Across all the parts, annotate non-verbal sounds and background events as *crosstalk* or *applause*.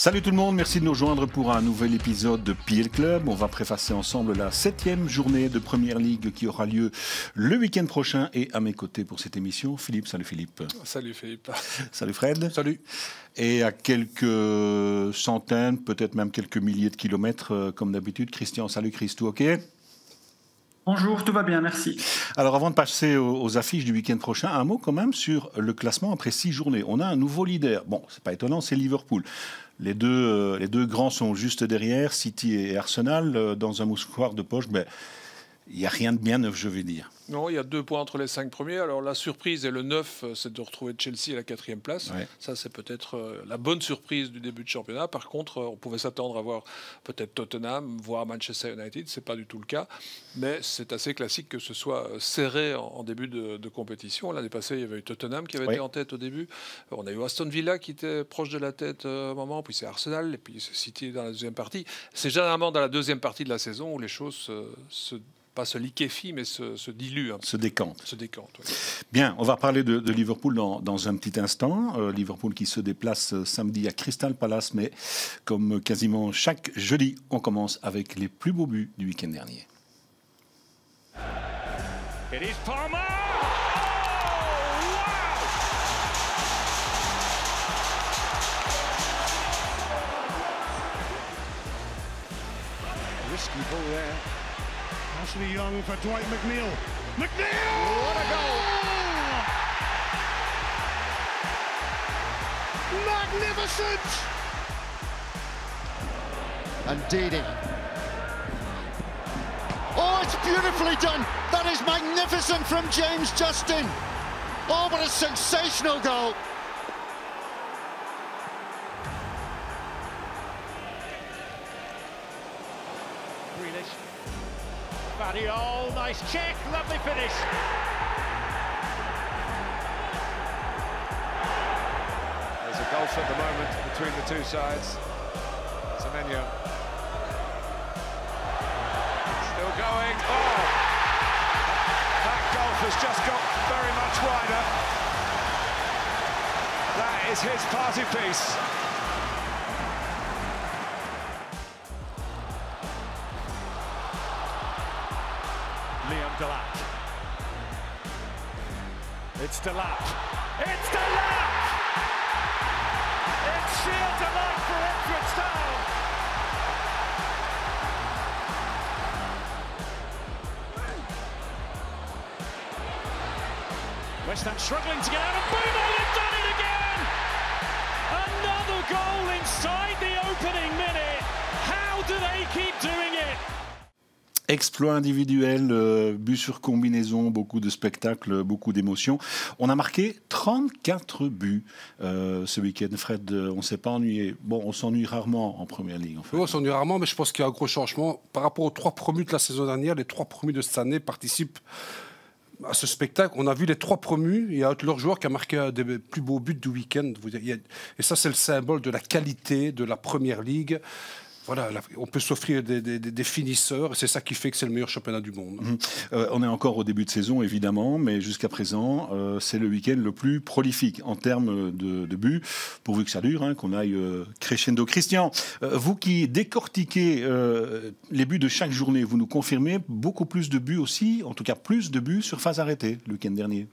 Salut tout le monde, merci de nous rejoindre pour un nouvel épisode de PL Club. On va préfacer ensemble la septième journée de Première Ligue qui aura lieu le week-end prochain. Et à mes côtés pour cette émission, Philippe. Salut Philippe. Salut Philippe. Salut Fred. Salut. Et à quelques centaines, peut-être même quelques milliers de kilomètres, euh, comme d'habitude, Christian. Salut Christo, ok? Bonjour, tout va bien, merci. Alors avant de passer aux, affiches du week-end prochain, un mot quand même sur le classement après six journées. On a un nouveau leader. Bon, c'est pas étonnant, c'est Liverpool. Les deux, euh, les deux grands sont juste derrière, City et Arsenal, euh, dans un mouchoir de poche. Ben, il n'y a rien de bien neuf, je vais dire. Non, il y a deux points entre les cinq premiers. Alors la surprise et le neuf, euh, c'est de retrouver Chelsea à la quatrième place. Ça, c'est peut-être euh, la bonne surprise du début de championnat. Par contre, euh, on pouvait s'attendre à voir peut-être Tottenham, voire Manchester United. C'est pas du tout le cas. Mais c'est assez classique que ce soit serré en, début de, compétition. L'année passée, il y avait eu Tottenham qui avait été en tête au début. On a eu Aston Villa qui était proche de la tête à un moment. Puis c'est Arsenal. Et puis c'est City dans la deuxième partie. C'est généralement dans la deuxième partie de la saison où les choses se pas se liquéfie, mais se, se dilue. Se décante. Se décante Bien, on va parler de, Liverpool dans, dans, un petit instant. Euh, Liverpool qui se déplace euh, samedi à Crystal Palace, mais comme quasiment chaque jeudi, on commence avec les plus beaux buts du week-end dernier. It is Palmer! Risky ball there. Ashley Young for Dwight McNeil. McNeil! What a goal! Magnificent! And Didi. Oh, it's beautifully done. That is magnificent from James Justin. Oh, what a sensational goal. Oh, nice check, lovely finish. There's a gulf at the moment between the two sides. Semenyo. Still going. Oh! That gulf has just got very much wider. That is his party piece. Delap. It's Delap! It's sheer delight for Ipswich Town. West Ham struggling to get out of Boom, they've done it again! Another goal inside the opening minute. How do they keep doing it? Exploit individuel, euh, but sur combinaison, beaucoup de spectacles, beaucoup d'émotions. On a marqué 34 buts euh, ce week-end. Fred, euh, on ne s'est pas ennuyé. Bon, on s'ennuie rarement en première ligue. En fait. on s'ennuie rarement, mais je pense qu'il y a un gros changement. Par rapport aux trois promus de la saison dernière, les trois promus de cette année participent à ce spectacle. On a vu les trois promus. Il y a leur joueur qui a marqué un des plus beaux buts du week-end. Et ça, c'est le symbole de la qualité de la première ligue on peut s'offrir des, finisseurs, c'est ça qui fait que c'est le meilleur championnat du monde. Mhm. Euh, on est encore au début de saison, évidemment, mais jusqu'à présent, euh, c'est le week-end le plus prolifique en termes de, buts, pourvu que ça dure, hein, qu'on aille euh, crescendo. Christian, vous qui décortiquez les buts de chaque journée, vous nous confirmez beaucoup plus de buts aussi, en tout cas plus de buts sur phase arrêtée le week-end dernier?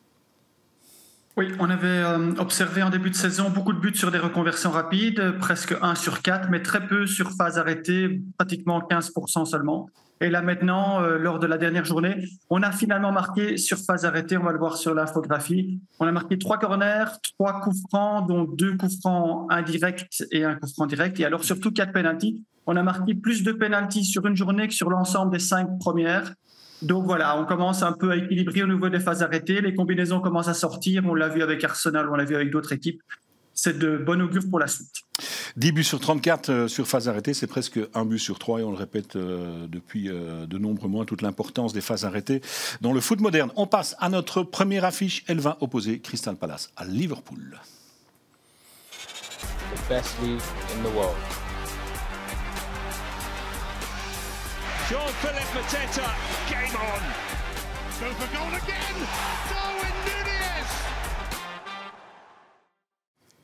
Oui, on avait euh, observé en début de saison beaucoup de buts sur des reconversions rapides, presque 1 sur 4, mais très peu sur phase arrêtée, pratiquement 15% seulement. Et là maintenant, euh, lors de la dernière journée, on a finalement marqué sur phase arrêtée, on va le voir sur l'infographie, on a marqué trois corners, trois coups francs, dont deux coups francs indirects et un coup franc direct, et alors surtout quatre pénalties. On a marqué plus de pénalties sur une journée que sur l'ensemble des cinq premières. Donc voilà, on commence un peu à équilibrer au niveau des phases arrêtées. Les combinaisons commencent à sortir. On l'a vu avec Arsenal, on l'a vu avec d'autres équipes. C'est de bon augure pour la suite. 10 buts sur 34 euh, sur phase arrêtée, c'est presque un but sur trois et on le répète euh, depuis euh, de nombreux mois, toute l'importance des phases arrêtées dans le foot moderne. On passe à notre première affiche. Elle va opposer Crystal Palace à Liverpool. The best league in the world. Jean-Philippe Mateta, game on. Go for goal again. Darwin Nunez.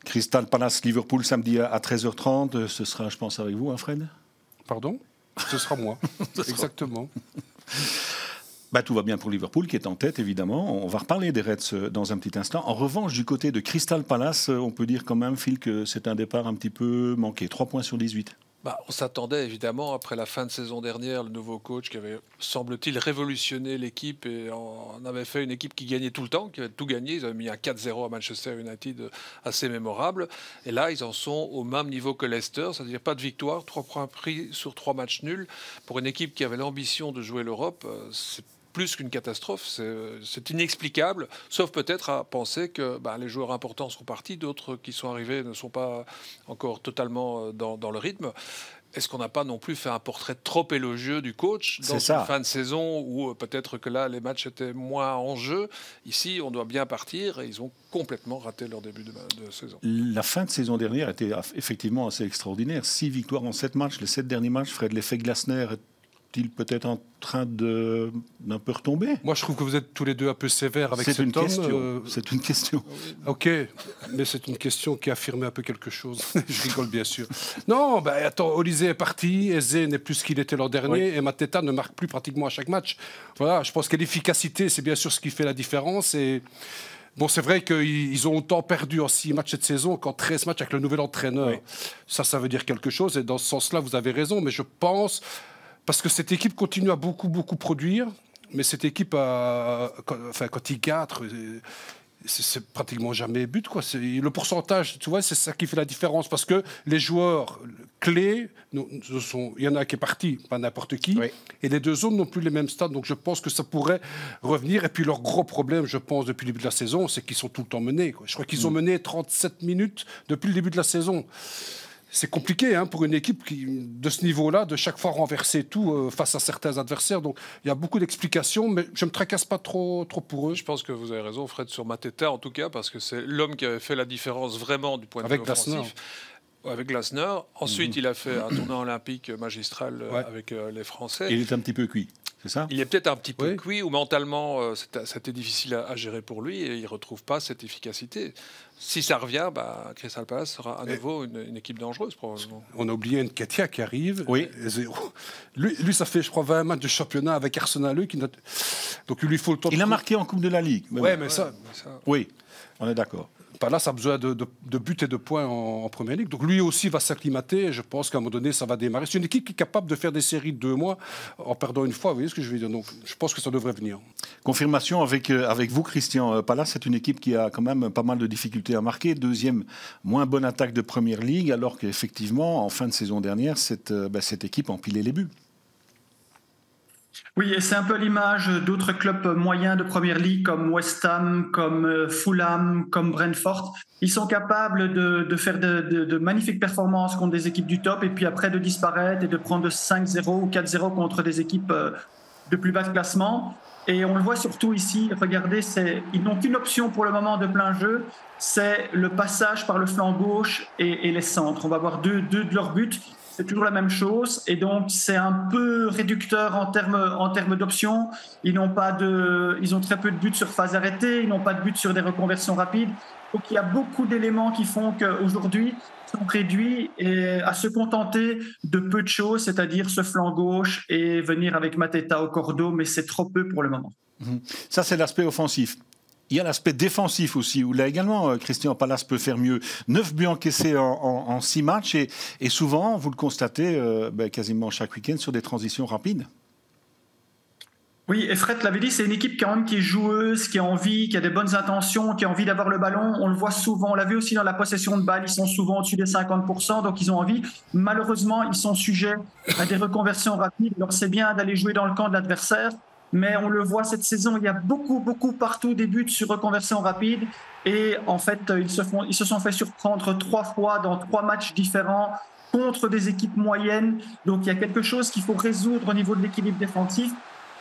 Crystal Palace Liverpool samedi à 13h30. Ce sera, je pense, avec vous, hein, Fred? Pardon? Ce sera moi. *laughs* Exactement. *laughs* Bah, tout va bien pour Liverpool, qui est en tête, évidemment. On va reparler des Reds euh, dans un petit instant. En revanche, du côté de Crystal Palace, euh, on peut dire quand même, Phil, que c'est un départ un petit peu manqué. 3 points sur 18. Bah, on s'attendait évidemment, après la fin de saison dernière, le nouveau coach qui avait, semble-t-il, révolutionné l'équipe et on avait fait une équipe qui gagnait tout le temps, qui avait tout gagné. Ils avaient mis un 4-0 à Manchester United assez mémorable. Et là, ils en sont au même niveau que Leicester, c'est-à-dire pas de victoire, 3 points pris sur 3 matchs nuls. Pour une équipe qui avait l'ambition de jouer l'Europe, euh, c'est plus qu'une catastrophe. C'est inexplicable, sauf peut-être à penser que bah, les joueurs importants sont partis, d'autres qui sont arrivés ne sont pas encore totalement euh, dans, le rythme. Est-ce qu'on n'a pas non plus fait un portrait trop élogieux du coach dans cette fin de saison où euh, peut-être que là les matchs étaient moins en jeu? Ici, on doit bien partir et ils ont complètement raté leur début de, de saison. La fin de saison dernière était effectivement assez extraordinaire. Six victoires en sept matchs. Les sept derniers matchs, Fred l'effet Glasner il peut-être en train d'un peu retomber? Moi, je trouve que vous êtes tous les deux un peu sévères avec cet une homme. Euh, c'est une question. *laughs* Ok, mais c'est une question qui affirme un peu quelque chose. *laughs* je rigole bien sûr. Non, ben attends, Olysée est parti, Eze n'est plus ce qu'il était l'an dernier, et Mateta ne marque plus pratiquement à chaque match. Voilà, je pense que l'efficacité, c'est bien sûr ce qui fait la différence. Et Bon, c'est vrai qu'ils ont autant perdu en 6 matchs cette saison qu'en 13 matchs avec le nouvel entraîneur. Ça, ça veut dire quelque chose. Et dans ce sens-là, vous avez raison. Mais je pense parce que cette équipe continue à beaucoup, beaucoup produire, mais cette équipe, a, enfin, quand il cadre, c'est pratiquement jamais but. Quoi. Le pourcentage, tu vois, c'est ça qui fait la différence. Parce que les joueurs clés, sont, il y en a qui est parti, pas n'importe qui, et les deux autres n'ont plus les mêmes stades. Donc je pense que ça pourrait revenir. Et puis leur gros problème, je pense, depuis le début de la saison, c'est qu'ils sont tout le temps menés. Quoi. Je crois qu'ils ont mm. mené 37 minutes depuis le début de la saison c'est compliqué hein, pour une équipe qui, de ce niveau-là, de chaque fois renverser tout euh, face à certains adversaires. Donc il y a beaucoup d'explications, mais je ne me tracasse pas trop, trop pour eux. Je pense que vous avez raison, Fred, sur Mateta en tout cas, parce que c'est l'homme qui avait fait la différence vraiment du point de vue offensif. Avec Glasner. Ensuite, mhm. il a fait un tournoi olympique magistral euh, avec euh, les Français. il est un petit peu cuit. C'est ça? Il est peut-être un petit peu cuit ou mentalement, c'était difficile à, gérer pour lui et il ne retrouve pas cette efficacité si ça revient, bah, Crystal Palace sera à nouveau une, équipe dangereuse, probablement. On a oublié une Katia qui arrive. Oui. *laughs* Lui, lui, ça fait, je crois, 20 matchs de championnat avec Arsenal. Qui Donc, il lui faut le temps Il a marqué en Coupe de la Ligue. ouais, mais ça... Oui, on est d'accord. Ça a besoin de, de, buts et de points en, Première Ligue. Donc lui aussi va s'acclimater. Je pense qu'à un moment donné, ça va démarrer. C'est une équipe qui est capable de faire des séries de deux mois en perdant une fois. Vous voyez ce que je veux dire Donc je pense que ça devrait venir. Confirmation avec, euh, avec vous, Christian. Euh, Palace, c'est une équipe qui a quand même pas mal de difficultés à marquer. Deuxième, moins bonne attaque de Première Ligue, alors qu'effectivement, en fin de saison dernière, cette, euh, bah, cette équipe empilait les buts. Oui, et c'est un peu l'image d'autres clubs moyens de Première Ligue comme West Ham, comme euh, Fulham, comme Brentford. Ils sont capables de, faire de, magnifiques performances contre des équipes du top et puis après de disparaître et de prendre 5-0 ou 4-0 contre des équipes euh, de plus bas classement. Et on le voit surtout ici, regardez, ils n'ont qu'une option pour le moment de plein jeu, c'est le passage par le flanc gauche et, les centres. On va voir deux de leurs buts c'est toujours la même chose. Et donc, c'est un peu réducteur en termes en termes d'options. Ils n'ont pas de, ils ont très peu de buts sur phase arrêtée. Ils n'ont pas de buts sur des reconversions rapides. Donc, il y a beaucoup d'éléments qui font qu'aujourd'hui, ils sont réduits et à se contenter de peu de choses, c'est-à-dire ce flanc gauche et venir avec Mateta au cordeau, mais c'est trop peu pour le moment. Ça, c'est l'aspect offensif. Il y a l'aspect défensif aussi, où là également, euh, Christian Palace peut faire mieux. Neuf buts encaissés en, six matchs, et, souvent, vous le constatez euh, ben, quasiment chaque week-end sur des transitions rapides. Oui, et Fred l'avait dit, c'est une équipe quand même qui est joueuse, qui a envie, qui a des bonnes intentions, qui a envie d'avoir le ballon. On le voit souvent, on l'a vu aussi dans la possession de balles, ils sont souvent au-dessus des 50%, donc ils ont envie. Malheureusement, ils sont sujets à des reconversions rapides. Alors c'est bien d'aller jouer dans le camp de l'adversaire, mais on le voit cette saison, il y a beaucoup, beaucoup partout des buts sur reconversion rapide. Et en fait, ils se, font, ils se sont fait surprendre trois fois dans trois matchs différents contre des équipes moyennes. Donc il y a quelque chose qu'il faut résoudre au niveau de l'équilibre défensif.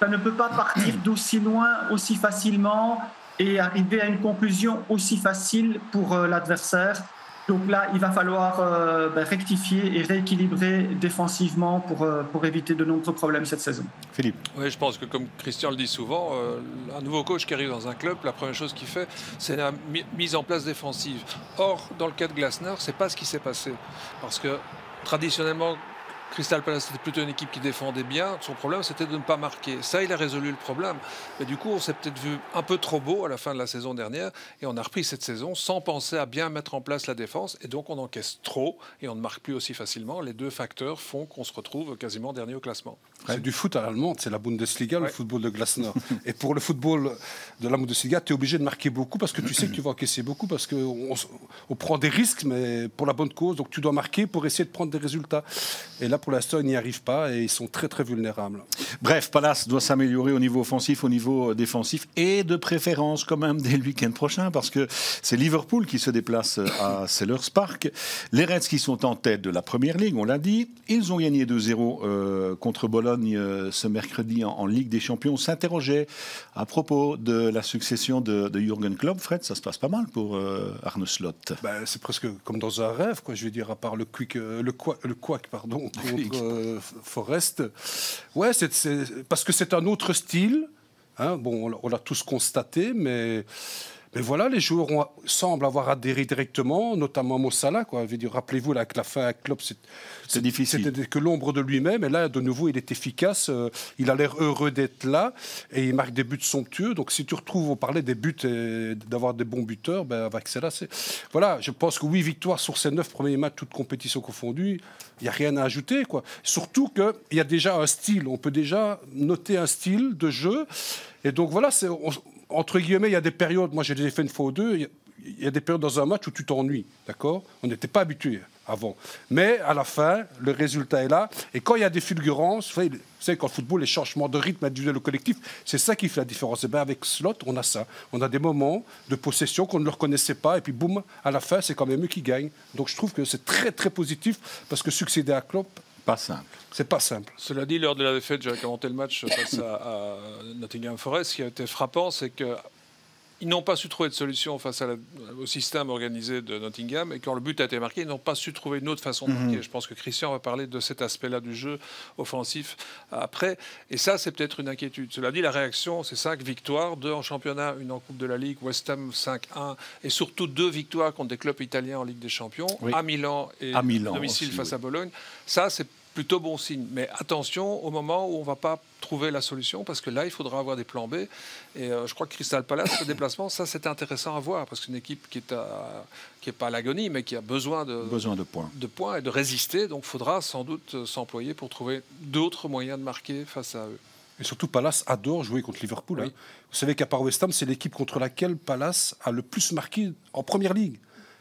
Ça ne peut pas partir d'aussi loin, aussi facilement et arriver à une conclusion aussi facile pour euh, l'adversaire. Donc là, il va falloir euh, ben, rectifier et rééquilibrer défensivement pour, euh, pour éviter de nombreux problèmes cette saison. Philippe Oui, je pense que comme Christian le dit souvent, euh, un nouveau coach qui arrive dans un club, la première chose qu'il fait, c'est la mise en place défensive. Or, dans le cas de Glasner, c'est pas ce qui s'est passé. Parce que traditionnellement, Crystal Palace c'était plutôt une équipe qui défendait bien. Son problème, c'était de ne pas marquer. Ça, il a résolu le problème. Mais du coup, on s'est peut-être vu un peu trop beau à la fin de la saison dernière. Et on a repris cette saison sans penser à bien mettre en place la défense. Et donc, on encaisse trop et on ne marque plus aussi facilement. Les deux facteurs font qu'on se retrouve quasiment dernier au classement. C'est du foot à l'allemande, c'est la Bundesliga, le football de Glasner. *laughs* et pour le football de la Bundesliga, tu es obligé de marquer beaucoup parce que tu sais que tu vas encaisser beaucoup parce qu'on on prend des risques, mais pour la bonne cause. Donc, tu dois marquer pour essayer de prendre des résultats. Et là, pour l'instant, ils n'y arrivent pas et ils sont très très vulnérables. Bref, Palace doit s'améliorer au niveau offensif, au niveau défensif et de préférence quand même dès le week-end prochain parce que c'est Liverpool qui se déplace à Sellers Park. Les Reds qui sont en tête de la Première Ligue, on l'a dit, ils ont gagné 2-0 euh, contre Bologne euh, ce mercredi en, Ligue des Champions. On s'interrogeait à propos de la succession de, de, Jürgen Klopp. Fred, ça se passe pas mal pour euh, Arne Slot. Ben, c'est presque comme dans un rêve, quoi. Je veux dire, à part le quick, le, le quack, pardon, *laughs* contre Forest. Ouais, parce que c'est un autre style. Hein. bon, on l'a tous constaté, mais mais voilà, les joueurs semblent avoir adhéré directement, notamment Mossala. Rappelez-vous, avec la fin à Klopp, c'est difficile. C'était que l'ombre de lui-même. Et là, de nouveau, il est efficace. Euh, il a l'air heureux d'être là. Et il marque des buts somptueux. Donc, si tu retrouves, on parlait des buts et d'avoir des bons buteurs, ben, avec cela, c'est. Voilà, je pense que oui, victoire sur ces neuf premiers matchs, toutes compétitions confondues, il n'y a rien à ajouter. Quoi. Surtout qu'il y a déjà un style. On peut déjà noter un style de jeu. Et donc, voilà, c'est entre guillemets, il y a des périodes, moi j'ai déjà fait une fois ou deux, il y a des périodes dans un match où tu t'ennuies, d'accord? On n'était pas habitué avant. Mais à la fin, le résultat est là. Et quand il y a des fulgurances, vous savez, le football, les changements de rythme individuel ou collectif, c'est ça qui fait la différence. Et bien avec Slot, on a ça. On a des moments de possession qu'on ne le reconnaissait pas. Et puis boum, à la fin, c'est quand même eux qui gagnent. Donc je trouve que c'est très très positif parce que succéder à Klopp, pas simple. C'est pas simple. Cela dit, lors de la défaite, j'avais commenté le match face à, Nottingham Forest. Ce qui a été frappant, c'est que ils n'ont pas su trouver de solution face au système organisé de Nottingham. Et quand le but a été marqué, ils n'ont pas su trouver une autre façon de marquer. Mhm. Je pense que Christian va parler de cet aspect-là du jeu offensif après. Et ça, c'est peut-être une inquiétude. Cela dit, la réaction, c'est 5 victoires, 2 en championnat, une en Coupe de la Ligue, West Ham 5-1, et surtout deux victoires contre des clubs italiens en Ligue des Champions, à Milan et à domicile face à Bologne. Ça, c'est plutôt bon signe. Mais attention au moment où on ne va pas trouver la solution, parce que là, il faudra avoir des plans B. Et euh, je crois que Crystal Palace, ce déplacement, ça, c'est intéressant à voir, parce que c'est une équipe qui est, qui est pas à l'agonie, mais qui a besoin de, besoin de points. de points et de résister. Donc, il faudra sans doute euh, s'employer pour trouver d'autres moyens de marquer face à eux. Et surtout, Palace adore jouer contre Liverpool. Hein. Vous savez qu'à part West Ham, c'est l'équipe contre laquelle Palace a le plus marqué en première ligue.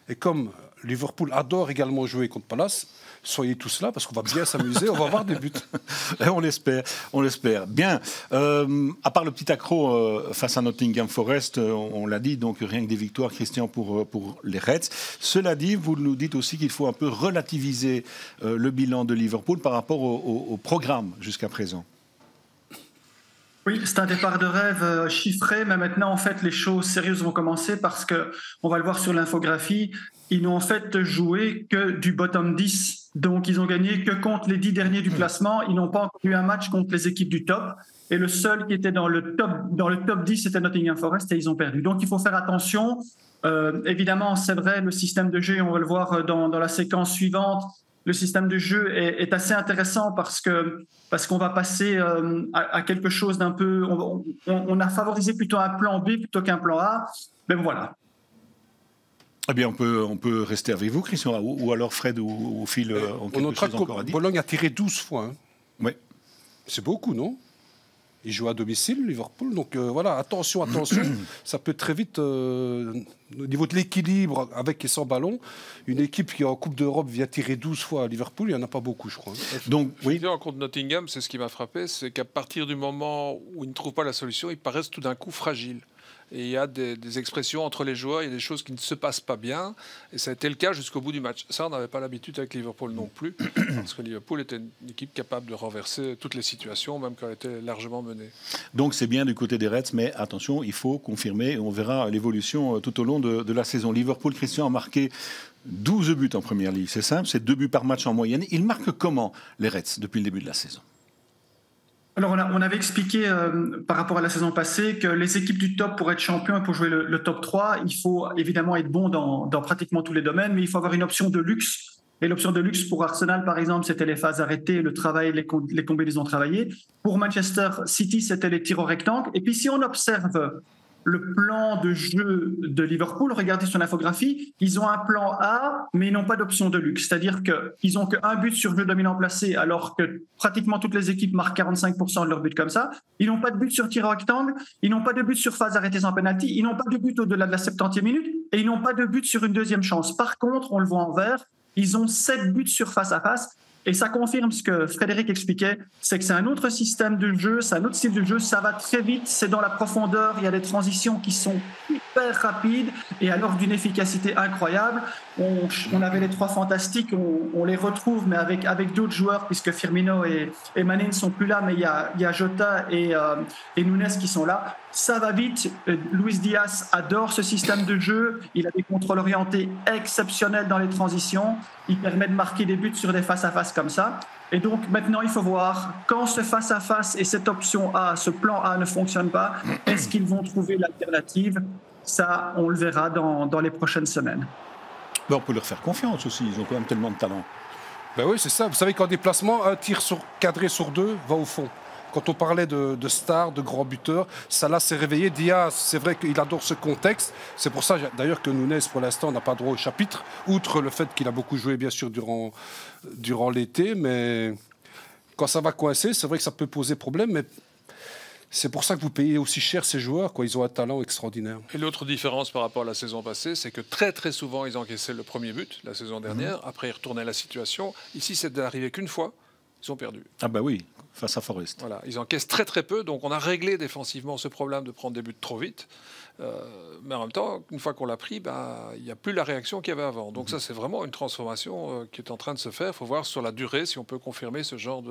Et comme Liverpool adore également jouer contre Palace, soyez tous là parce qu'on va bien s'amuser, on va avoir des buts. *laughs* on l'espère, on l'espère. Bien, euh, à part le petit accro euh, face à Nottingham Forest, euh, on, l'a dit, donc rien que des victoires, Christian, pour, pour les Reds. Cela dit, vous nous dites aussi qu'il faut un peu relativiser le bilan de Liverpool par rapport au, programme jusqu'à présent. Oui, c'est un départ de rêve chiffré, mais maintenant, en fait, les choses sérieuses vont commencer parce que, on va le voir sur l'infographie, ils n'ont en fait joué que du bottom 10 donc, ils ont gagné que contre les dix derniers du hmm. classement. Ils n'ont pas encore eu un match contre les équipes du top. Et le seul qui était dans le top, dans le top 10, c'était Nottingham Forest et ils ont perdu. Donc, il faut faire attention. Euh, évidemment, c'est vrai, le système de jeu, on va le voir dans, dans la séquence suivante, le système de jeu est, est assez intéressant parce que parce qu'on va passer euh, à, quelque chose d'un peu. On, on, a favorisé plutôt un plan B plutôt qu'un plan A. Mais voilà, eh bien, on peut, on peut rester avec vous, Christian, ou, alors Fred ou, Phil euh, on quelque chose encore à dire. Bologne a tiré 12 fois. Hein. Oui. C'est beaucoup, non? Il joue à domicile, Liverpool. Donc euh, voilà, attention, attention. *clears throat* ça peut très vite, euh, au niveau de l'équilibre avec et sans ballon, une équipe qui en Coupe d'Europe vient tirer 12 fois à Liverpool, il n'y en a pas beaucoup, je crois. Donc, oui. En contre Nottingham, c'est ce qui m'a frappé, c'est qu'à partir du moment où ils ne trouvent pas la solution, ils paraissent tout d'un coup fragiles. Et il y a des, expressions entre les joueurs, il y a des choses qui ne se passent pas bien. Et ça a été le cas jusqu'au bout du match. Ça, on n'avait pas l'habitude avec Liverpool non plus, *clears throat* parce que Liverpool était une équipe capable de renverser toutes les situations, même quand elle était largement menée. Donc c'est bien du côté des Reds, mais attention, il faut confirmer, et on verra l'évolution euh, tout au long de, de la saison. Liverpool, Christian a marqué 12 buts en première ligue, c'est simple, c'est deux buts par match en moyenne. Ils marquent comment les Reds depuis le début de la saison? Alors, on, avait expliqué euh, par rapport à la saison passée que les équipes du top, pour être champion et pour jouer le, top 3, il faut évidemment être bon dans, pratiquement tous les domaines, mais il faut avoir une option de luxe. Et l'option de luxe pour Arsenal, par exemple, c'était les phases arrêtées, le travail, les, les combinaisons travaillées. Pour Manchester City, c'était les tirs au rectangle. Et puis, si on observe le plan de jeu de Liverpool, regardez son infographie, ils ont un plan A, mais ils n'ont pas d'option de luxe. C'est-à-dire qu'ils n'ont qu'un but sur jeu dominant placé, alors que pratiquement toutes les équipes marquent 45% de leurs buts comme ça. Ils n'ont pas de but sur tir rectangle, ils n'ont pas de but sur phase arrêtée sans penalty, ils n'ont pas de but au-delà de la 70e minute, et ils n'ont pas de but sur une deuxième chance. Par contre, on le voit en vert, ils ont 7 buts sur face à face, et ça confirme ce que Frédéric expliquait, c'est que c'est un autre système de jeu, c'est un autre style de jeu, ça va très vite, c'est dans la profondeur, il y a des transitions qui sont hyper rapides et alors d'une efficacité incroyable. On, avait les trois fantastiques, on, les retrouve, mais avec, avec d'autres joueurs, puisque Firmino et, et Mané ne sont plus là, mais il y a, Jota et, euh, et Nunes qui sont là. Ça va vite. Euh, Luis Diaz adore ce système de jeu. Il a des contrôles orientés exceptionnels dans les transitions. Il permet de marquer des buts sur des face-à-face comme ça. Et donc maintenant, il faut voir quand ce face-à-face et cette option A, ce plan A ne fonctionne pas, est-ce qu'ils vont trouver l'alternative? Ça, on le verra dans, dans les prochaines semaines. On peut leur faire confiance aussi, ils ont quand même tellement de talent. Ben oui, c'est ça. Vous savez qu'en déplacement, un tir sur, cadré sur deux va au fond. Quand on parlait de, stars, de grands buteurs, Salah s'est réveillé. Diaz, c'est vrai qu'il adore ce contexte. C'est pour ça d'ailleurs que Nunes, pour l'instant, n'a pas droit au chapitre, outre le fait qu'il a beaucoup joué, bien sûr, durant, durant l'été. Mais quand ça va coincer, c'est vrai que ça peut poser problème. Mais c'est pour ça que vous payez aussi cher ces joueurs, quoi. Ils ont un talent extraordinaire. Et l'autre différence par rapport à la saison passée, c'est que très très souvent ils encaissaient le premier but la saison dernière. Mhm. Après ils retournaient la situation. Ici, c'est d'arriver qu'une fois. Ils ont perdu. Ah bah oui, face à Forest. Voilà, ils encaissent très très peu, donc on a réglé défensivement ce problème de prendre des buts trop vite. Euh, mais en même temps, une fois qu'on l'a pris, bah, il n'y a plus la réaction qu'il y avait avant. Donc ça, c'est vraiment une transformation euh, qui est en train de se faire. Il faut voir sur la durée si on peut confirmer ce genre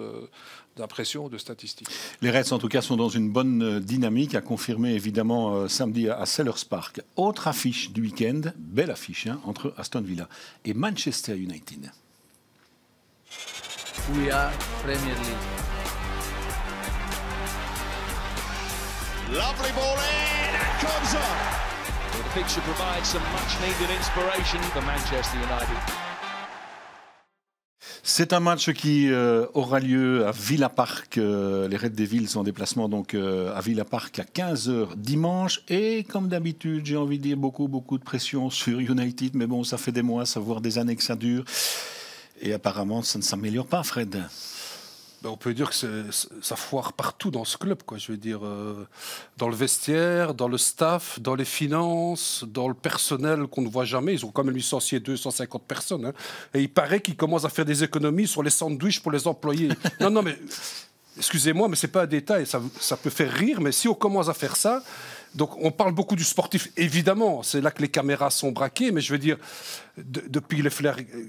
d'impression, de, de statistiques. Les Reds, en tout cas, sont dans une bonne euh, dynamique, à confirmer évidemment samedi à Sellers Park. Autre affiche du week-end, belle affiche, hein, entre Aston Villa et Manchester United. We are Premier League. Lovely ball in and comes up. Well, the picture provides some much needed inspiration for Manchester United. C'est un match qui euh, aura lieu à Villa Park. Euh, les Red Devils sont en déplacement donc euh, à Villa Park à 15h dimanche. Et comme d'habitude, j'ai envie de dire beaucoup, beaucoup de pression sur United. Mais bon, ça fait des mois, ça voire des années que ça dure. Et apparemment, ça ne s'améliore pas, Fred. Ben, on peut dire que ça foire partout dans ce club, quoi. Je veux dire, euh, dans le vestiaire, dans le staff, dans les finances, dans le personnel qu'on ne voit jamais. Ils ont quand même licencié 250 personnes. Hein. Et il paraît qu'ils commencent à faire des économies sur les sandwichs pour les employés. *laughs* non, non, mais excusez-moi, mais c'est pas un détail. Ça, ça peut faire rire, mais si on commence à faire ça, donc on parle beaucoup du sportif, évidemment, c'est là que les caméras sont braquées, mais je veux dire, depuis les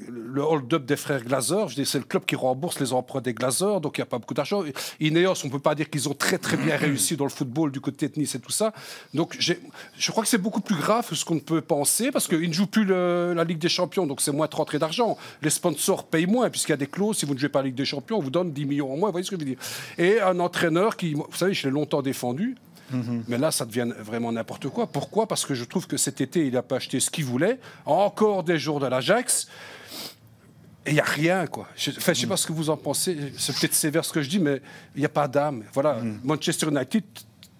le hold-up des frères Glazer, c'est le club qui rembourse les emprunts des Glazer, donc il n'y a pas beaucoup d'argent. Ineos, on ne peut pas dire qu'ils ont très très bien *clears throat* réussi dans le football du côté de Nice et tout ça. Donc je crois que c'est beaucoup plus grave que ce qu'on peut penser, parce qu'ils ne jouent plus la Ligue des Champions, donc c'est moins de rentrée d'argent. Les sponsors payent moins, puisqu'il y a des clauses, si vous ne jouez pas la Ligue des Champions, on vous donne 10 millions en moins, vous voyez ce que je veux dire. Et un entraîneur qui, vous savez, je l'ai longtemps défendu, Mhm. Mais là, ça devient vraiment n'importe quoi. Pourquoi? Parce que je trouve que cet été, il n'a pas acheté ce qu'il voulait. Encore des jours de l'Ajax. Et il n'y a rien, quoi. Je ne sais pas mhm. ce que vous en pensez. C'est peut-être sévère ce que je dis, mais il n'y a pas d'âme. Voilà. Mhm. Manchester United,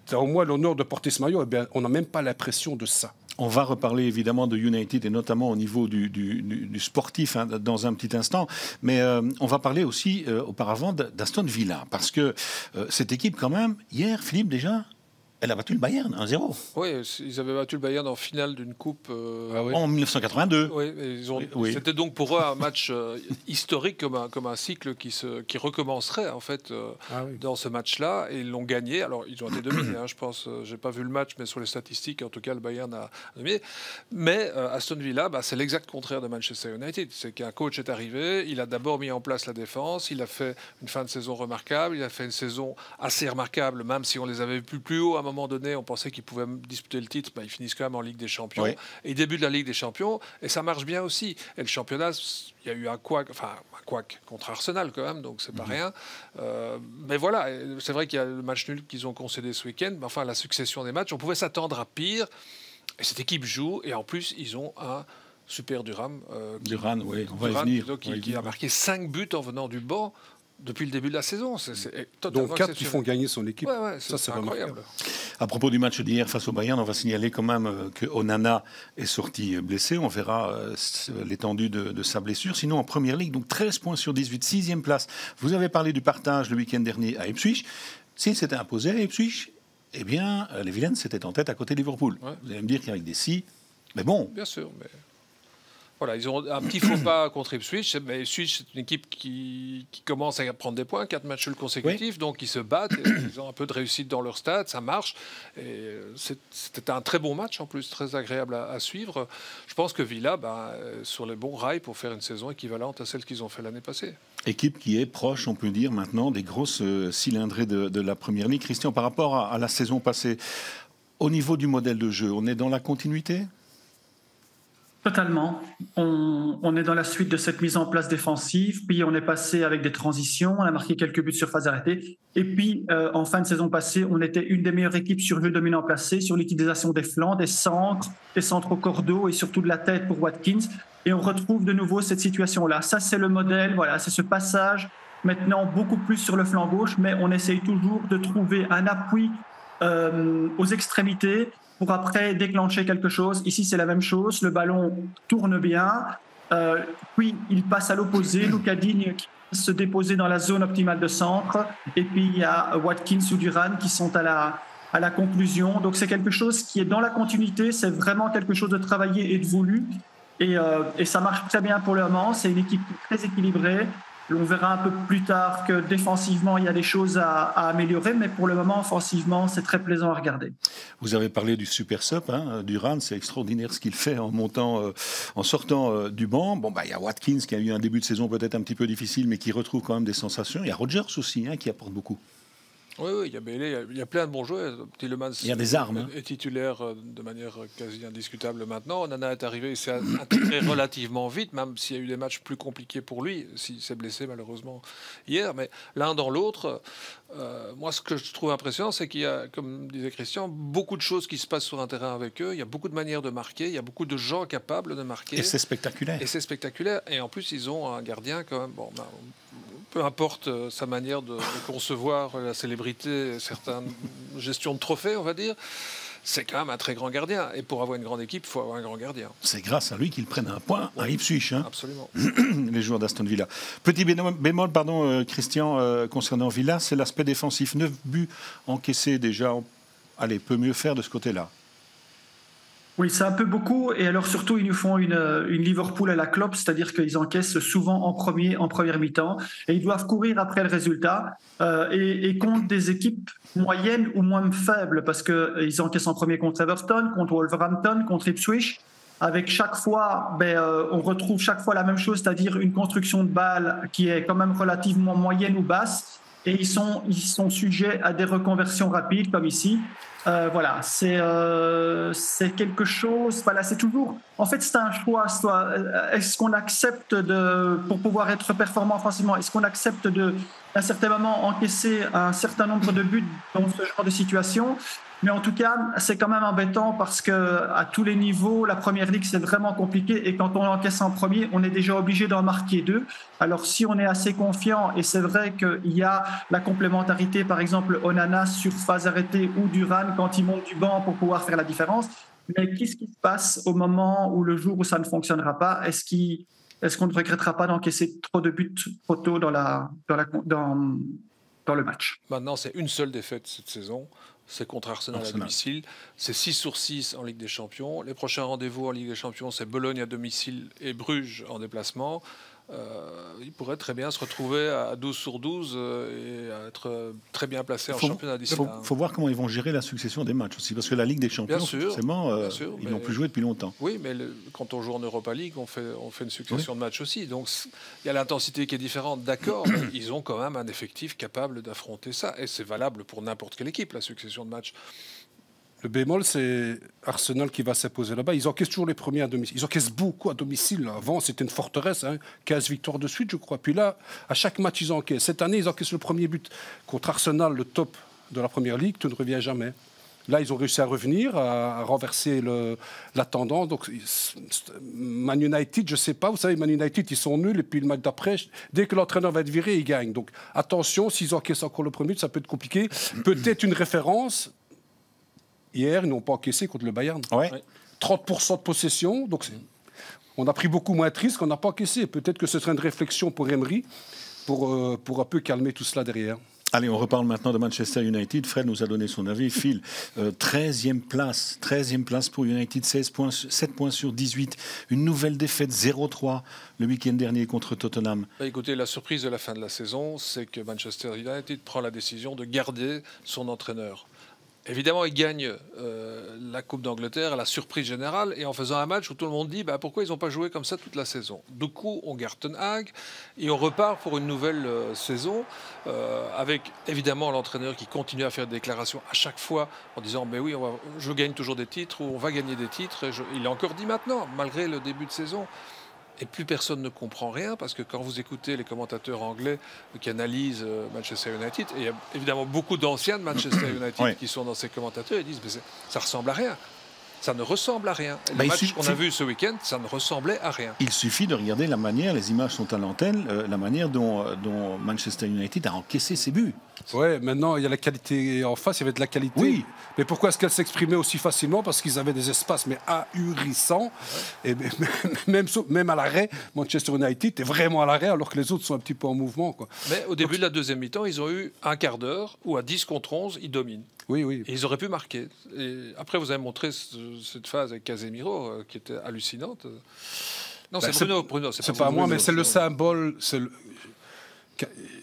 tu as au moins l'honneur de porter ce maillot. Eh bien, on n'a même pas l'impression de ça. On va reparler évidemment de United et notamment au niveau du, sportif hein, dans un petit instant. Mais euh, on va parler aussi euh, auparavant d'Aston Villa. Parce que euh, cette équipe, quand même, hier, Philippe, déjà, elle a battu le Bayern 1-0. Oui, ils avaient battu le Bayern en finale d'une coupe. Euh, ah en 1982. Oui, C'était donc pour eux un match euh, historique, comme un, comme un cycle qui, se, qui recommencerait en fait euh, ah dans ce match-là. Et ils l'ont gagné. Alors, ils ont été dominés, hein, je pense. J'ai pas vu le match, mais sur les statistiques, en tout cas, le Bayern a dominé. Mais Aston Villa, bah, c'est l'exact contraire de Manchester United. C'est qu'un coach est arrivé, il a d'abord mis en place la défense, il a fait une fin de saison remarquable, il a fait une saison assez remarquable, même si on les avait plus plus haut à un moment moment donné, on pensait qu'ils pouvaient disputer le titre, bah, ils finissent quand même en Ligue des Champions. Et ils débutent la Ligue des Champions, et ça marche bien aussi. Et le championnat, il y a eu un couac, enfin un couac contre Arsenal quand même, donc c'est pas mhm. rien. Euh, mais voilà, c'est vrai qu'il y a le match nul qu'ils ont concédé ce week-end, mais enfin la succession des matchs, on pouvait s'attendre à pire. Et cette équipe joue, et en plus, ils ont un super Durham. Euh, Duran, oui, on va y venir. qui, a marqué 5 buts en venant du banc depuis le début de la saison. C'est Donc 4 qui font gagner son équipe. ça, c'est incroyable. À propos du match d'hier face au Bayern, on va signaler quand même euh, que Onana est sorti blessé. On verra euh, l'étendue de, sa blessure. Sinon, en première ligue, donc 13 points sur 18, 6 place. Vous avez parlé du partage le week-end dernier à Ipswich. S'il s'était imposé à Ipswich, eh bien, les Vilaines c'était en tête à côté de Liverpool. Vous allez me dire qu'avec des si, mais bon. Bien sûr, mais voilà, ils ont un petit faux *clears throat* pas contre Ipswich, mais Ipswich, c'est une équipe qui, commence à prendre des points, quatre matchs consécutifs, donc ils se battent, ils ont un peu de réussite dans leur stade, ça marche. Et c'était un très bon match en plus, très agréable à, suivre. Je pense que Villa, ben, sur les bons rails pour faire une saison équivalente à celle qu'ils ont fait l'année passée. Équipe qui est proche, on peut dire maintenant, des grosses euh, cylindrées de, la Première Ligue. Christian, par rapport à la saison passée, au niveau du modèle de jeu, on est dans la continuité? Totalement. On, est dans la suite de cette mise en place défensive, puis on est passé avec des transitions, on a marqué quelques buts sur phase arrêtée, et puis euh, en fin de saison passée, on était une des meilleures équipes sur jeu dominant placé, sur l'utilisation des flancs, des centres, des centres au cordeau et surtout de la tête pour Watkins, et on retrouve de nouveau cette situation-là. Ça, c'est le modèle, voilà, c'est ce passage maintenant beaucoup plus sur le flanc gauche, mais on essaye toujours de trouver un appui euh, aux extrémités pour après déclencher quelque chose. Ici, c'est la même chose. Le ballon tourne bien. Euh, puis, il passe à l'opposé. Luca Digne qui se déposer dans la zone optimale de centre. Et puis, il y a Watkins ou Duran qui sont à la, à la conclusion. Donc, c'est quelque chose qui est dans la continuité. C'est vraiment quelque chose de travaillé et de voulu. Et, euh, et ça marche très bien pour le moment. C'est une équipe très équilibrée. On verra un peu plus tard que défensivement, il y a des choses à, améliorer, mais pour le moment, offensivement, c'est très plaisant à regarder. Vous avez parlé du super sub, hein, Duran, c'est extraordinaire ce qu'il fait en euh, sortant euh, du banc. Bon, bah, il y a Watkins qui a eu un début de saison peut-être un petit peu difficile, mais qui retrouve quand même des sensations. Il y a Rogers aussi, hein, qui apporte beaucoup. Oui, oui, il y, a il y a plein de bons joueurs. Tillemans il y a des armes. Est, titulaire euh, de manière quasi indiscutable maintenant. Onana est arrivé, il s'est intégré *coughs* relativement vite, même s'il y a eu des matchs plus compliqués pour lui, s'il s'est blessé malheureusement hier. Mais l'un dans l'autre, euh, moi ce que je trouve impressionnant, c'est qu'il y a, comme disait Christian, beaucoup de choses qui se passent sur un terrain avec eux. Il y a beaucoup de manières de marquer, il y a beaucoup de gens capables de marquer. Et c'est spectaculaire. Et c'est spectaculaire. Et en plus, ils ont un gardien quand même. Bon, ben, peu importe euh, sa manière de, concevoir la célébrité, certaines *laughs* gestions de trophées, on va dire, c'est quand même un très grand gardien. Et pour avoir une grande équipe, il faut avoir un grand gardien. C'est grâce à lui qu'ils prennent un point à Ipswich. Hein. Absolument. *clears throat* Les joueurs d'Aston Villa. Petit bémol, pardon, euh, Christian, euh, concernant Villa, c'est l'aspect défensif. Neuf buts encaissés déjà. Allez, peut mieux faire de ce côté-là. Oui, c'est un peu beaucoup. Et alors surtout, ils nous font une, une Liverpool à la clope, c'est-à-dire qu'ils encaissent souvent en premier, en première mi-temps, et ils doivent courir après le résultat euh, et, et, contre des équipes moyennes ou moins faibles, parce qu'ils encaissent en premier contre Everton, contre Wolverhampton, contre Ipswich. Avec chaque fois, ben, euh, on retrouve chaque fois la même chose, c'est-à-dire une construction de balle qui est quand même relativement moyenne ou basse, et ils sont, ils sont sujets à des reconversions rapides, comme ici. Euh, voilà, c'est euh, quelque chose. Voilà, c'est toujours. En fait, c'est un choix. Euh, est-ce qu'on accepte de, pour pouvoir être performant offensivement, est-ce qu'on accepte de, à un certain moment, encaisser un certain nombre de buts dans ce genre de situation? Mais en tout cas, c'est quand même embêtant parce que à tous les niveaux, la première ligue c'est vraiment compliqué et quand on encaisse en premier, on est déjà obligé d'en marquer deux. Alors si on est assez confiant et c'est vrai qu'il y a la complémentarité, par exemple Onana sur phase arrêtée ou Duran quand il monte du banc pour pouvoir faire la différence. Mais qu'est-ce qui se passe au moment où le jour où ça ne fonctionnera pas? Est-ce qu'on ne regrettera pas d'encaisser trop de buts trop tôt dans le match? Maintenant, c'est une seule défaite cette saison c'est contre Arsenal, à domicile. C'est 6 sur 6 en Ligue des Champions. Les prochains rendez-vous en Ligue des Champions, c'est Bologne à domicile et Bruges en déplacement. Euh, il pourrait très bien se retrouver à 12 sur 12 euh, et être euh, très bien placé en championnat d'ici. Il faut, voir comment ils vont gérer la succession des matchs aussi, parce que la Ligue des Champions, forcément, ils n'ont plus joué depuis longtemps. Oui, mais quand on joue en Europa League, on fait, on fait une succession de matchs aussi. Donc il y a l'intensité qui est différente, d'accord, mais ils ont quand même un effectif capable d'affronter ça. Et c'est valable pour n'importe quelle équipe, la succession de matchs. Le bémol, c'est Arsenal qui va s'imposer là-bas. Ils encaissent toujours les premiers à domicile. Ils encaissent beaucoup à domicile. Avant, c'était une forteresse, 15 hein. victoires de suite, je crois. Puis là, à chaque match, ils encaissent. Cette année, ils encaissent le premier but contre Arsenal, le top de la première ligue. Tu ne reviens jamais. Là, ils ont réussi à revenir, à, renverser le, la tendance. Donc, Man United, je ne sais pas, vous savez, Man United, ils sont nuls, et puis le match d'après, dès que l'entraîneur va être viré, ils gagnent. Donc, attention, s'ils encaissent encore le premier, ça peut être compliqué. Peut-être une référence. Hier, ils n'ont pas encaissé contre le Bayern. 30% de possession, donc on a pris beaucoup moins de risques, on n'a pas encaissé. Peut-être que ce serait une réflexion pour Emery, pour, euh, pour un peu calmer tout cela derrière. Allez, on reparle maintenant de Manchester United. Fred nous a donné son avis. Phil, 13e euh, place. 13e place pour United, 16 points, 7 points sur 18. Une nouvelle défaite, 0-3 le week-end dernier contre Tottenham. Bah, écoutez, la surprise de la fin de la saison, c'est que Manchester United prend la décision de garder son entraîneur. Évidemment, il gagne euh, la Coupe d'Angleterre la surprise générale et en faisant un match où tout le monde dit bah, pourquoi ils n'ont pas joué comme ça toute la saison? Du coup, on garde Ten Hag et on repart pour une nouvelle euh, saison euh, avec évidemment l'entraîneur qui continue à faire des déclarations à chaque fois en disant mais oui, je gagne toujours des titres ou on va gagner des titres. il l'a encore dit maintenant, malgré le début de saison et plus personne ne comprend rien parce que quand vous écoutez les commentateurs anglais qui analysent euh, Manchester United, et il y a évidemment beaucoup d'anciens de Manchester *coughs* United qui sont dans ces commentateurs, ils disent mais ça ressemble à rien ça ne ressemble à rien. Le bah, match qu'on a vu ce week-end, ça ne ressemblait à rien. Il suffit de regarder la manière, les images sont à l'antenne, euh, la manière dont, euh, dont, Manchester United a encaissé ses buts. Ouais, maintenant il y a la qualité en face, il y avait de la qualité. Oui. Mais pourquoi est-ce qu'elle s'exprimait aussi facilement? Parce qu'ils avaient des espaces mais ahurissants. Et *laughs* même, même à l'arrêt, Manchester United est vraiment à l'arrêt alors que les autres sont un petit peu en mouvement. Quoi. Mais au début de la deuxième mi-temps, ils ont eu un quart d'heure où à 10 contre 11, ils dominent. Oui, oui. Et ils auraient pu marquer. Et après, vous avez montré cette phase avec Casemiro euh, qui était hallucinante. Non, bah, c'est Bruno. Bruno c'est pas, moi, mais c'est le symbole.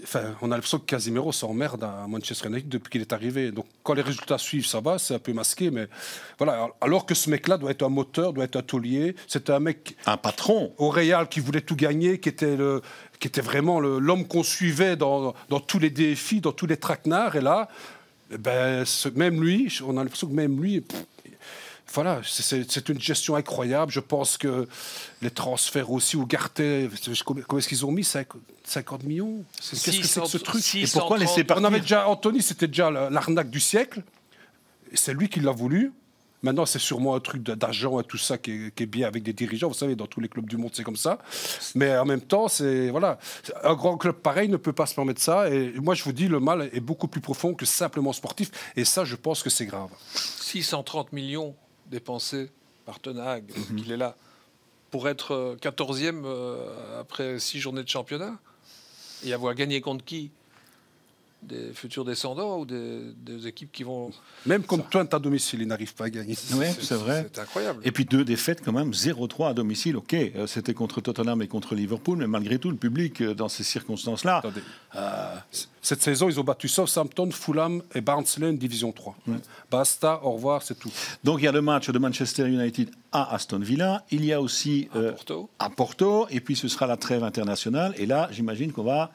Enfin, on a l'impression que Casemiro s'emmerde à Manchester United depuis qu'il est arrivé. Donc, quand les résultats suivent, ça va, c'est un peu masqué, mais voilà. Alors que ce mec-là doit être un moteur, doit être un taulier. C'était un mec. Un patron. Au Real qui voulait tout gagner, qui était, le, qui était vraiment l'homme qu'on suivait dans, dans, tous les défis, dans tous les traquenards. Et là, eh ben, même lui, on a l'impression que même lui, voilà, c'est une gestion incroyable. Je pense que les transferts aussi, ou Garté, comment est-ce qu'ils ont mis? 50 millions? Qu'est-ce que c'est que ce truc? Et pourquoi laisser partir On avait déjà, Anthony, c'était déjà l'arnaque du siècle. C'est lui qui l'a voulu. Maintenant, c'est sûrement un truc d'argent et tout ça qui est, bien avec des dirigeants. Vous savez, dans tous les clubs du monde, c'est comme ça. Mais en même temps, c'est voilà, un grand club pareil ne peut pas se permettre ça. Et moi, je vous dis, le mal est beaucoup plus profond que simplement sportif. Et ça, je pense que c'est grave. 630 millions dépensés par Tenag, mhm. il est là, pour être 14e euh, après six journées de championnat et avoir gagné contre qui? Des futurs descendants ou des, équipes qui vont. Même comme toi, à domicile, ils n'arrivent pas à gagner. Oui, c'est vrai. C'est incroyable. Et puis deux défaites quand même, 0-3 à domicile. Ok, euh, c'était contre Tottenham et contre Liverpool, mais malgré tout, le public, euh, dans ces circonstances-là. Euh, cette saison, ils ont battu Southampton, Fulham et Barnsley en Division 3. Basta, au revoir, c'est tout. Donc il y a le match de Manchester United à Aston Villa. Il y a aussi à, Porto. à Porto. Et puis ce sera la trêve internationale. Et là, j'imagine qu'on va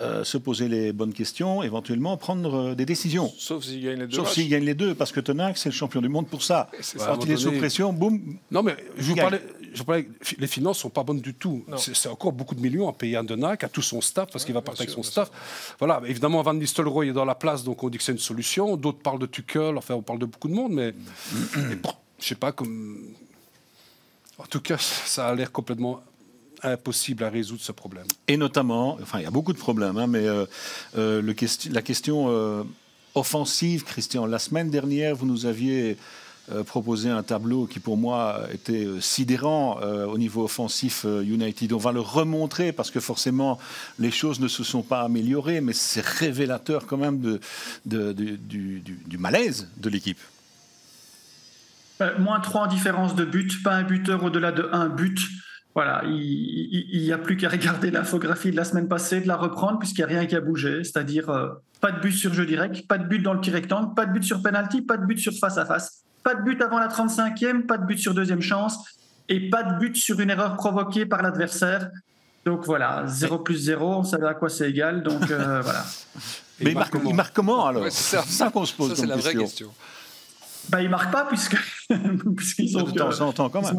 euh, se poser les bonnes questions, éventuellement prendre euh, des décisions. Sauf s'il gagne les deux. Sauf s'il gagne les deux, parce que Tenac, c'est le champion du monde pour ça. Quand il est sous pression, boum. Non, mais je vous, parlais, je parlais, les finances sont pas bonnes du tout. C'est encore beaucoup de millions à payer à Tenac, à tout son staff, parce qu'il va partir avec son staff. Voilà, évidemment, Van Nistelrooy est dans la place, donc on dit que c'est une solution. D'autres parlent de Tuchel, enfin, on parle de beaucoup de monde, mais je sais pas comme. En tout cas, ça a l'air complètement impossible à résoudre ce problème. Et notamment, enfin il y a beaucoup de problèmes, hein, mais euh, euh, le la question euh, offensive, Christian, la semaine dernière, vous nous aviez proposé un tableau qui pour moi était sidérant au niveau offensif United. On va le remontrer parce que forcément les choses ne se sont pas améliorées, mais c'est révélateur quand même de, du, du, malaise de l'équipe. moins 3 en différence de but, pas un buteur au-delà de un but. Voilà, il n'y a plus qu'à regarder l'infographie de la semaine passée, de la reprendre, puisqu'il n'y a rien qui a bougé. C'est-à-dire, euh, pas de but sur jeu direct, pas de but dans le petit rectangle, pas de but sur penalty, pas de but sur face à face, pas de but avant la 35e, pas de but sur deuxième chance, et pas de but sur une erreur provoquée par l'adversaire. Donc voilà, 0 plus 0, on savait à quoi c'est égal. Donc euh, *laughs* voilà. Mais il marque, comment alors? C'est ça, qu'on se pose. c'est la vraie question. bah, Ils ne marquent pas puisque, *laughs* puisqu'ils ont. De temps en temps, quand même.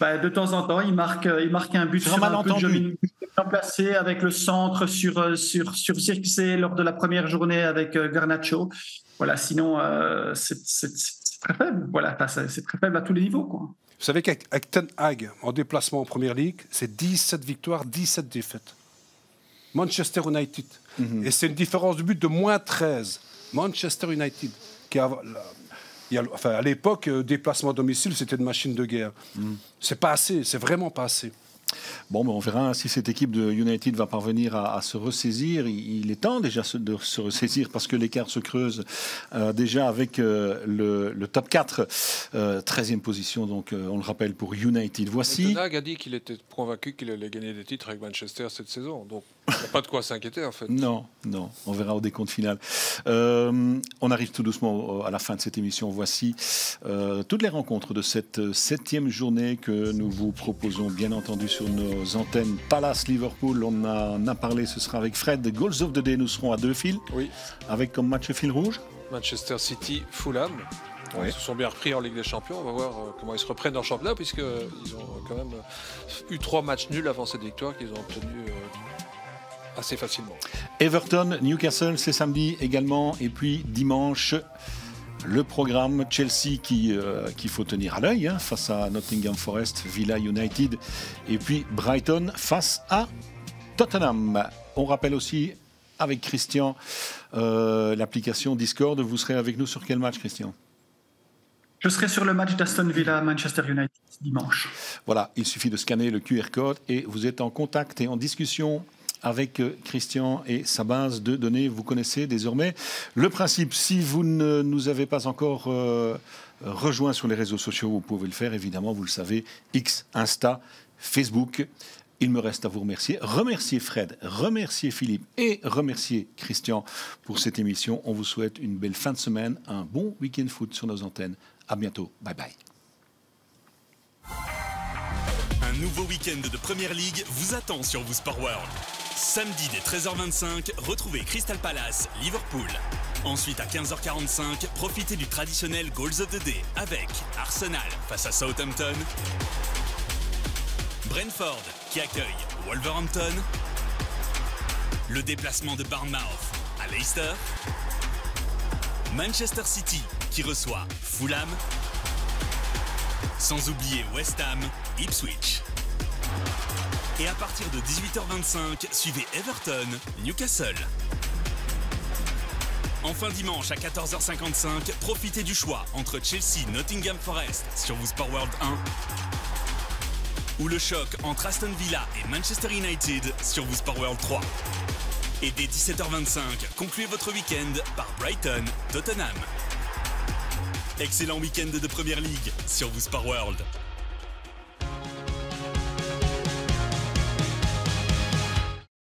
Bah, de temps en temps, il marque, il marque un but sur un peu de placé avec le centre sur, sur, sur Cirque lors de la première journée avec Garnacho. Voilà, sinon, c'est très faible. Voilà, c'est très faible à tous les niveaux. Quoi. Vous savez qu'avec Ten Hag, en déplacement en Première Ligue, c'est 17 victoires, 17 défaites. Manchester United. Mhm. Et c'est une différence de but de moins 13. Manchester United, qui a, enfin, à l'époque, euh, déplacement à domicile, c'était une machine de guerre. Mhm. C'est pas assez, c'est vraiment pas assez. Bon, ben on verra si cette équipe de United va parvenir à, se ressaisir. Il, est temps déjà de se ressaisir parce que l'écart se creuse euh, déjà avec euh, le, top 4, 13e position, donc on le rappelle pour United. Voici. Nag a dit qu'il était convaincu qu'il allait gagner des titres avec Manchester cette saison. Donc il n'y a pas de quoi s'inquiéter en fait. Non, non, on verra au décompte final. Euh, on arrive tout doucement à la fin de cette émission. Voici euh, toutes les rencontres de cette septième journée que nous vous proposons bien entendu sur nos antennes Palace Liverpool. On en a parlé, ce sera avec Fred. Goals of the Day, nous serons à deux fils. Oui. Avec comme match fil rouge? Manchester City, Fulham. Ils se sont bien repris en Ligue des Champions. On va voir euh, comment ils se reprennent en championnat, puisqu'ils ont quand même eu trois matchs nuls avant cette victoire qu'ils ont obtenue assez facilement. Everton, Newcastle, c'est samedi également. Et puis dimanche, le programme Chelsea qui euh, qu'il faut tenir à l'œil hein, face à Nottingham Forest, Villa United et puis Brighton face à Tottenham. On rappelle aussi avec Christian euh, l'application Discord. Vous serez avec nous sur quel match, Christian? Je serai sur le match d'Aston Villa Manchester United dimanche. Voilà, il suffit de scanner le QR code et vous êtes en contact et en discussion avec euh, Christian et sa base de données. Vous connaissez désormais le principe. Si vous ne nous avez pas encore euh, rejoint sur les réseaux sociaux, vous pouvez le faire, évidemment, vous le savez, X, Insta, Facebook. Il me reste à vous remercier. Remercier Fred, remercier Philippe et remercier Christian pour cette émission. On vous souhaite une belle fin de semaine, un bon week-end foot sur nos antennes. À bientôt. Bye bye. Un nouveau week-end de Première League vous attend sur Sport World. Samedi dès 13h25, retrouvez Crystal Palace, Liverpool. Ensuite à 15h45, profitez du traditionnel Goals of the Day avec Arsenal face à Southampton, Brentford qui accueille Wolverhampton, le déplacement de Bournemouth à Leicester, Manchester City qui reçoit Fulham, sans oublier West Ham, Ipswich. Et à partir de 18h25, suivez Everton, Newcastle. Enfin dimanche à 14h55, profitez du choix entre Chelsea Nottingham Forest sur vous World 1 ou le choc entre Aston Villa et Manchester United sur vous World 3. Et dès 17h25, concluez votre week-end par Brighton Tottenham. Excellent week-end de Première League sur vous World.